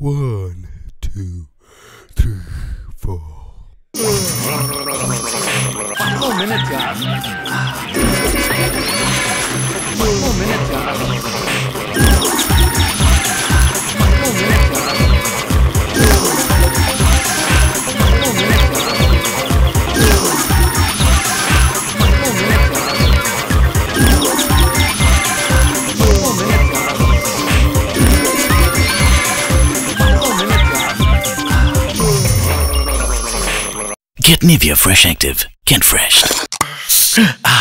One, two, three, four. One minute, Josh. Get Nivea Fresh Active. Get fresh. ah.